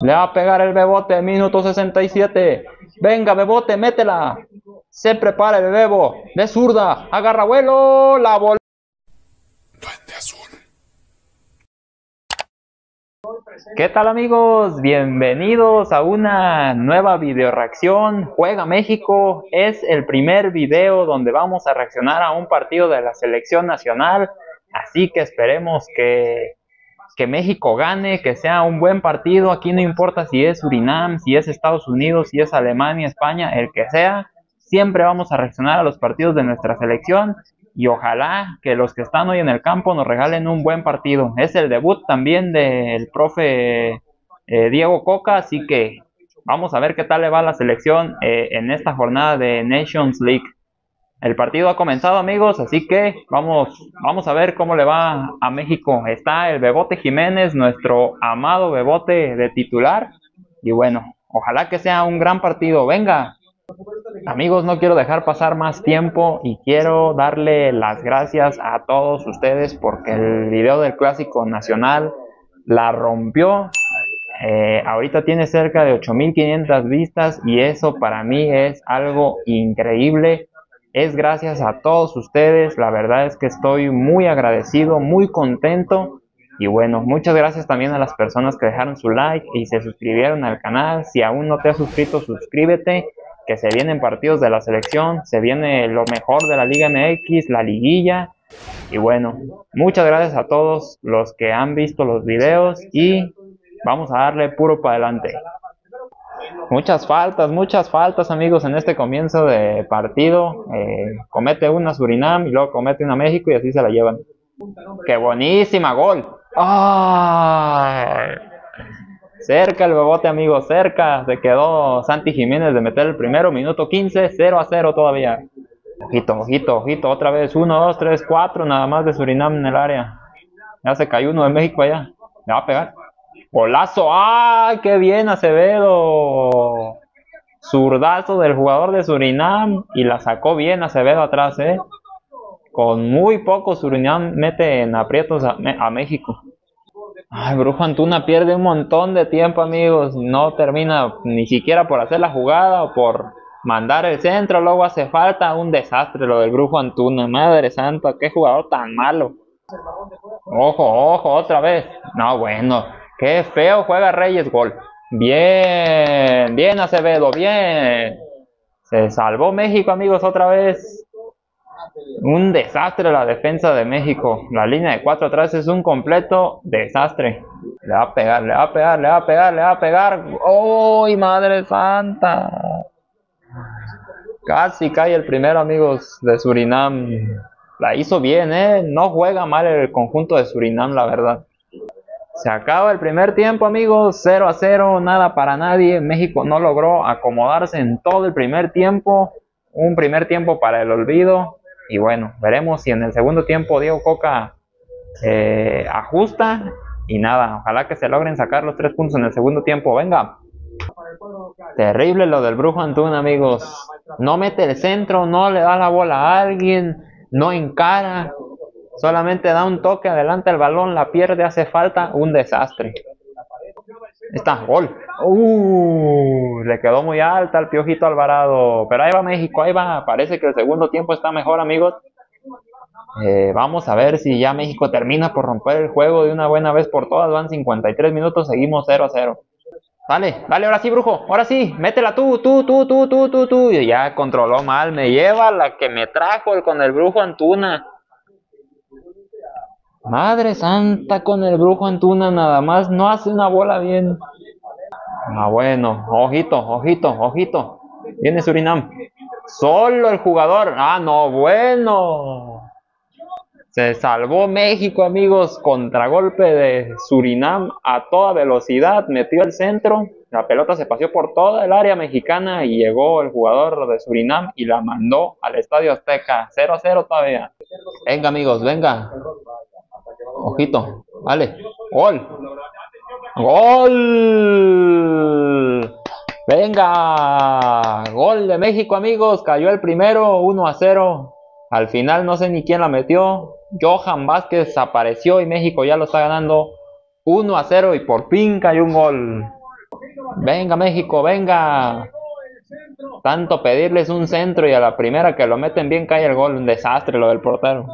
Le va a pegar el bebote, minuto 67. Venga, bebote, métela. Se prepara el bebo. De zurda. Agarra vuelo. La bola. ¿Qué tal amigos? Bienvenidos a una nueva video reacción. Juega México. Es el primer video donde vamos a reaccionar a un partido de la selección nacional. Así que esperemos que que México gane, que sea un buen partido, aquí no importa si es Surinam, si es Estados Unidos, si es Alemania, España, el que sea, siempre vamos a reaccionar a los partidos de nuestra selección y ojalá que los que están hoy en el campo nos regalen un buen partido. Es el debut también del profe eh, Diego Coca, así que vamos a ver qué tal le va a la selección eh, en esta jornada de Nations League. El partido ha comenzado amigos, así que vamos, vamos a ver cómo le va a México. Está el Bebote Jiménez, nuestro amado Bebote de titular. Y bueno, ojalá que sea un gran partido. Venga. Amigos, no quiero dejar pasar más tiempo y quiero darle las gracias a todos ustedes porque el video del Clásico Nacional la rompió. Eh, ahorita tiene cerca de 8500 vistas y eso para mí es algo increíble es gracias a todos ustedes. La verdad es que estoy muy agradecido, muy contento. Y bueno, muchas gracias también a las personas que dejaron su like y se suscribieron al canal. Si aún no te has suscrito, suscríbete. Que se vienen partidos de la selección, se viene lo mejor de la Liga MX, la liguilla. Y bueno, muchas gracias a todos los que han visto los videos y vamos a darle puro para adelante. Muchas faltas, muchas faltas amigos en este comienzo de partido. Eh, comete una Surinam y luego comete una México y así se la llevan. ¡Qué buenísima gol! Cerca el bebote amigos, cerca. Se quedó Santi Jiménez de meter el primero, minuto 15, 0 a 0 todavía. Ojito, ojito, ojito, otra vez. 1, 2, 3, 4 nada más de Surinam en el área. Ya se cayó uno de México allá. Le va a pegar. Golazo, ¡ay, qué bien Acevedo! Zurdazo del jugador de Surinam y la sacó bien Acevedo atrás, ¿eh? Con muy poco Surinam mete en aprietos a, México. Ay, Brujo Antuna pierde un montón de tiempo, amigos. No termina ni siquiera por hacer la jugada o por mandar el centro. Luego hace falta un desastre lo del Brujo Antuna. Madre santa, qué jugador tan malo. Ojo, ojo, otra vez. No, bueno. Qué feo juega Reyes, gol. Bien, bien Acevedo, bien. Se salvó México, amigos, otra vez. Un desastre la defensa de México. La línea de cuatro atrás es un completo desastre. Le va a pegar, le va a pegar, le va a pegar, le va a pegar. ¡Uy, madre santa! Casi cae el primero, amigos, de Surinam. La hizo bien, ¿eh? No juega mal el conjunto de Surinam, la verdad. Se acaba el primer tiempo, amigos. 0 a 0, nada para nadie. México no logró acomodarse en todo el primer tiempo. Un primer tiempo para el olvido. Y bueno, veremos si en el segundo tiempo Diego Coca eh, ajusta. Y nada, ojalá que se logren sacar los tres puntos en el segundo tiempo. Venga. Terrible lo del Brujo Antuna, amigos. No mete el centro, no le da la bola a alguien, no encara. Solamente da un toque adelante el balón, la pierde, hace falta, un desastre. Está, gol. Uh, le quedó muy alta al Piojito Alvarado. Pero ahí va México, ahí va. Parece que el segundo tiempo está mejor, amigos. Eh, vamos a ver si ya México termina por romper el juego de una buena vez por todas. Van 53 minutos, seguimos 0 a 0. Dale, dale, ahora sí, brujo. Ahora sí, métela tú, tú, tú, tú, tú, tú, tú. Y ya controló mal. Me lleva la que me trajo con el brujo Antuna. Madre santa con el brujo Antuna nada más no hace una bola bien. Ah, bueno, ojito, ojito, ojito. Viene Surinam. Solo el jugador. Ah, no, bueno. Se salvó México, amigos. Contragolpe de Surinam a toda velocidad. Metió el centro. La pelota se paseó por toda el área mexicana y llegó el jugador de Surinam y la mandó al Estadio Azteca. 0 a 0 todavía. Venga, amigos, venga. Ojito, vale. Gol. Gol. Venga. Gol de México, amigos. Cayó el primero, 1 a 0. Al final no sé ni quién la metió. Johan Vázquez apareció y México ya lo está ganando 1 a 0 y por fin cayó un gol. Venga México, venga. Tanto pedirles un centro y a la primera que lo meten bien cae el gol. Un desastre lo del portero.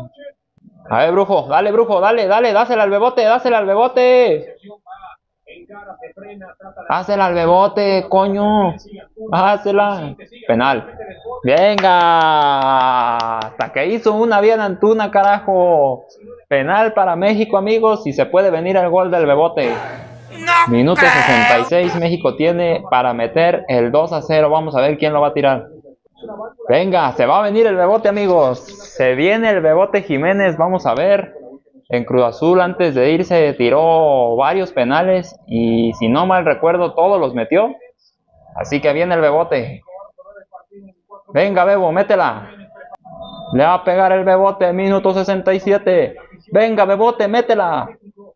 A ver, brujo, dale, brujo, dale, dale, dásela al bebote, dásela al bebote. Hásela al bebote, coño. Hásela. Penal. Venga. Hasta que hizo una bien Antuna, carajo. Penal para México, amigos. Y se puede venir el gol del bebote. Minuto 66. México tiene para meter el 2 a 0. Vamos a ver quién lo va a tirar. Venga, se va a venir el bebote, amigos. Se viene el bebote Jiménez. Vamos a ver. En Cruz Azul antes de irse tiró varios penales y si no mal recuerdo todos los metió. Así que viene el bebote. Venga, Bebo, métela. Le va a pegar el bebote, minuto 67. Venga, bebote, métela.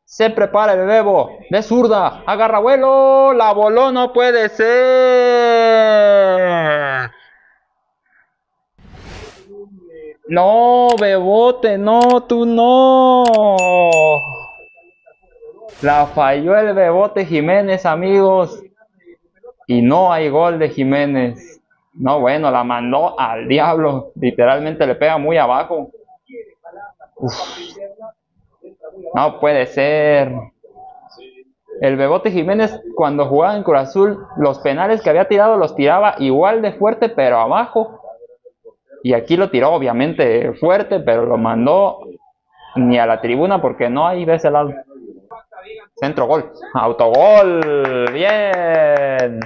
Se prepara el bebo. De zurda. Agarra vuelo. La voló, no puede ser. No, Bebote, no, tú no. La falló el Bebote Jiménez, amigos. Y no hay gol de Jiménez. No, bueno, la mandó al diablo. Literalmente le pega muy abajo. No puede ser. El Bebote Jiménez, cuando jugaba en Cruz Azul, los penales que había tirado los tiraba igual de fuerte, pero abajo. Y aquí lo tiró obviamente fuerte, pero lo mandó ni a la tribuna porque no hay de ese lado. Centro gol. Autogol. Bien.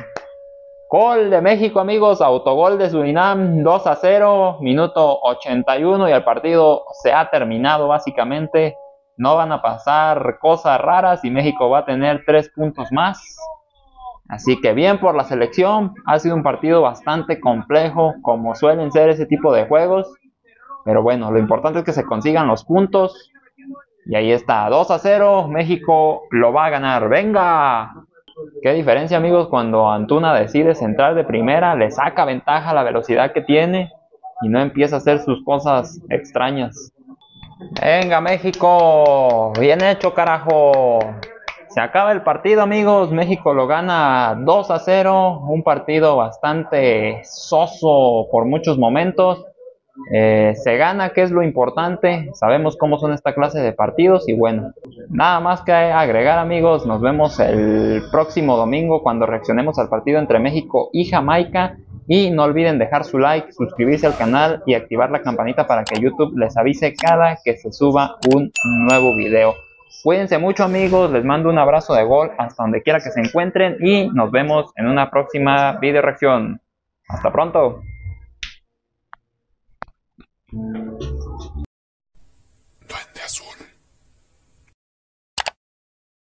Gol de México, amigos. Autogol de Surinam. 2 a 0. Minuto 81 y el partido se ha terminado básicamente. No van a pasar cosas raras y México va a tener 3 puntos más. Así que bien por la selección, ha sido un partido bastante complejo, como suelen ser ese tipo de juegos. Pero bueno, lo importante es que se consigan los puntos. Y ahí está, 2 a 0, México lo va a ganar. ¡Venga! Qué diferencia amigos cuando Antuna decide centrar de primera, le saca ventaja la velocidad que tiene y no empieza a hacer sus cosas extrañas. Venga México, bien hecho carajo. Se acaba el partido, amigos. México lo gana 2 a 0. Un partido bastante soso por muchos momentos. Eh, se gana, que es lo importante. Sabemos cómo son esta clase de partidos. Y bueno, nada más que agregar, amigos. Nos vemos el próximo domingo cuando reaccionemos al partido entre México y Jamaica. Y no olviden dejar su like, suscribirse al canal y activar la campanita para que YouTube les avise cada que se suba un nuevo video. Cuídense mucho amigos, les mando un abrazo de gol hasta donde quiera que se encuentren y nos vemos en una próxima video reacción. Hasta pronto.